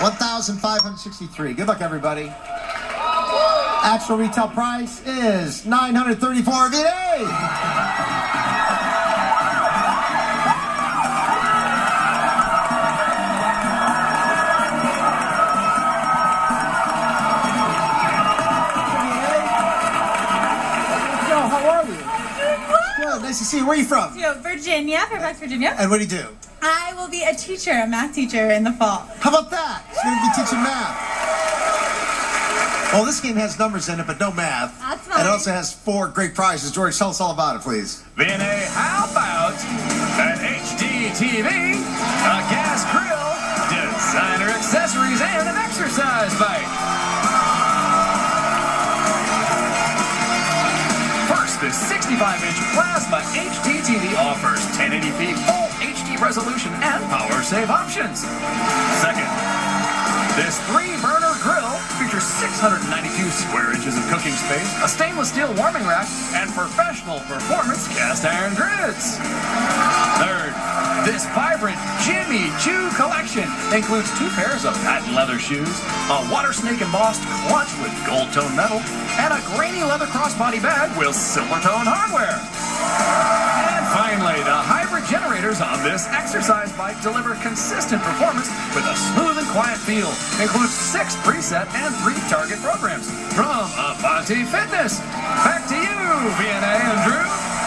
2,563. Good luck, everybody. Actual retail price is 934 VA. How are you? Good. Nice to see you. Where are you from? Virginia, Fairfax, Virginia. And what do you do? I will be a teacher, a math teacher in the fall. How about that? She's going to be teaching math. Well, this game has numbers in it, but no math. That's And it also has four great prizes. George, tell us all about it, please. VNA, how about an HD TV, a gas grill, designer accessories, and an exercise bike? First, this 65-inch plasma HD TV offers 1080p full HD resolution and power save options. Second, this three-burner grill features 692 square inches of cooking space, a stainless steel warming rack, and professional performance cast iron grids. Third, this vibrant Jimmy Choo collection includes two pairs of patent leather shoes, a water snake embossed clutch with gold tone metal, and a grainy leather crossbody bag with silver tone hardware. And finally, the hybrid generators on this exercise bike deliver consistent performance with a smooth and quiet feel. Includes six preset and three target programs from Avari Fitness. Back to you, VNA and Drew.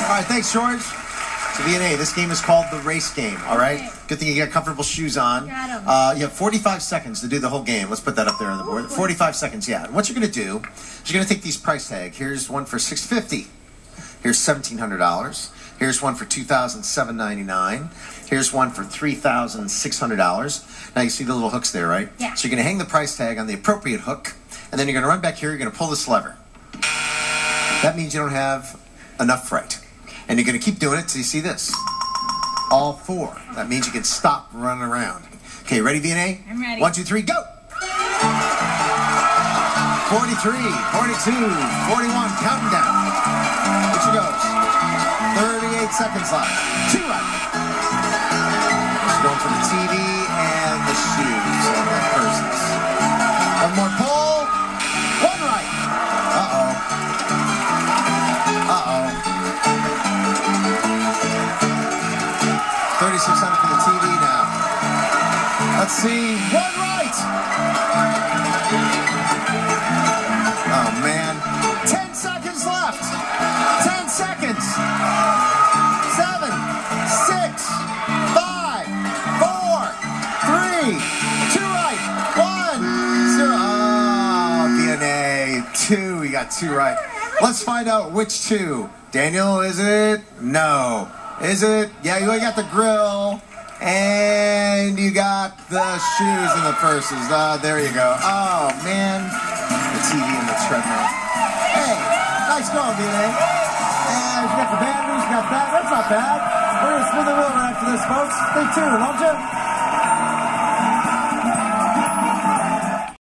All right, thanks, George. So, VNA, this game is called the race game, all right? Okay. Good thing you got comfortable shoes on. Got 'em. Uh, you have 45 seconds to do the whole game. Let's put that up there on the board. 45 seconds, yeah. And what you're going to do is you're going to take these price tag. Here's one for 650 Here's $1,700. Here's one for $2,799. Here's one for $3,600. Now you see the little hooks there, right? Yeah. So you're going to hang the price tag on the appropriate hook, and then you're going to run back here. You're going to pull this lever. That means you don't have enough freight. And you're going to keep doing it till you see this. All four. That means you can stop running around. Okay, ready, VNA? I'm ready. One, two, three, go! 43, 42, 41, counting down. Here she goes. 38 seconds left. Two right. She's going for the TV and the shoes and the purses. One more pull. One right. Uh-oh. Uh-oh. 3600 for the TV now. Let's see. One right. Three, two right, one, zero. Oh, DNA. Two. We got two right. Let's find out which two. Daniel, is it? No. Is it? Yeah, you got the grill. And you got the shoes and the purses. Uh, there you go. Oh, man. The TV and the treadmill. Hey, nice going, DNA. And you got the news, you got that. That's not bad. We're going to spin the wheel right after this, folks. Stay tuned, won't you?